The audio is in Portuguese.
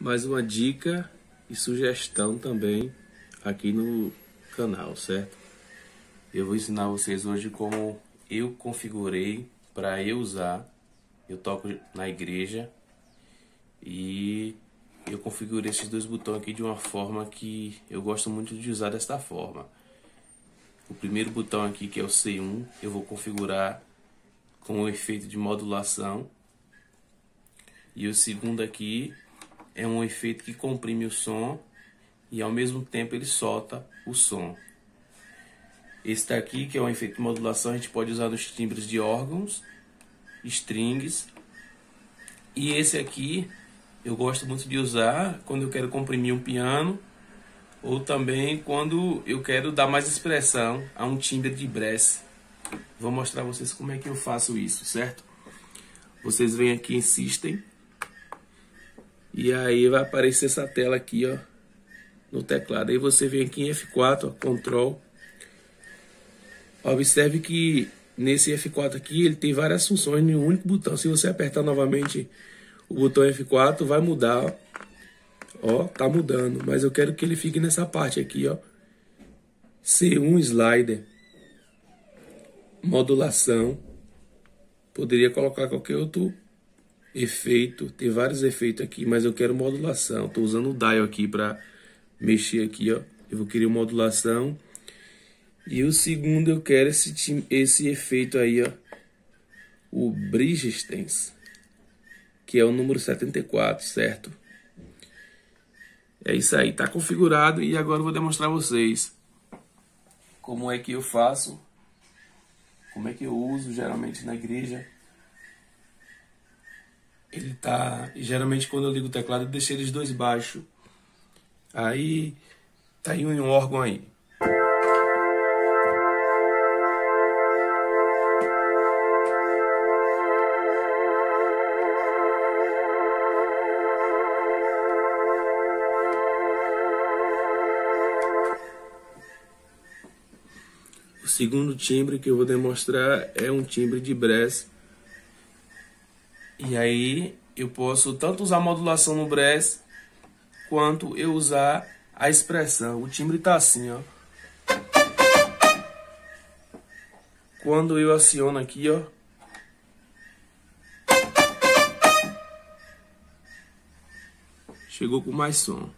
mais uma dica e sugestão também aqui no canal, certo? Eu vou ensinar vocês hoje como eu configurei para eu usar. Eu toco na igreja e eu configurei esses dois botões aqui de uma forma que eu gosto muito de usar desta forma. O primeiro botão aqui, que é o C1, eu vou configurar com o efeito de modulação. E o segundo aqui é um efeito que comprime o som e ao mesmo tempo ele solta o som. Esse daqui, que é um efeito de modulação, a gente pode usar nos timbres de órgãos, strings. E esse aqui eu gosto muito de usar quando eu quero comprimir um piano ou também quando eu quero dar mais expressão a um timbre de brass. Vou mostrar a vocês como é que eu faço isso, certo? Vocês vêm aqui em System e aí vai aparecer essa tela aqui, ó, no teclado. Aí você vem aqui em F4, ó, Control. Observe que nesse F4 aqui ele tem várias funções em um único botão. Se você apertar novamente o botão F4, vai mudar, ó. Ó, tá mudando, mas eu quero que ele fique nessa parte aqui, ó. C1 slider. Modulação. Poderia colocar qualquer outro efeito. Tem vários efeitos aqui, mas eu quero modulação. Estou usando o dial aqui para mexer aqui, ó. Eu vou querer modulação. E o segundo eu quero esse, esse efeito aí, ó. O Bridgestens, que é o número 74, certo? É isso aí, tá configurado e agora eu vou demonstrar a vocês como é que eu faço, como é que eu uso geralmente na igreja. Ele tá, geralmente quando eu ligo o teclado eu deixo eles dois baixos. Aí tá aí um órgão aí. segundo timbre que eu vou demonstrar é um timbre de brass. E aí eu posso tanto usar modulação no brass quanto eu usar a expressão. O timbre está assim, ó. Quando eu aciono aqui, ó, chegou com mais som.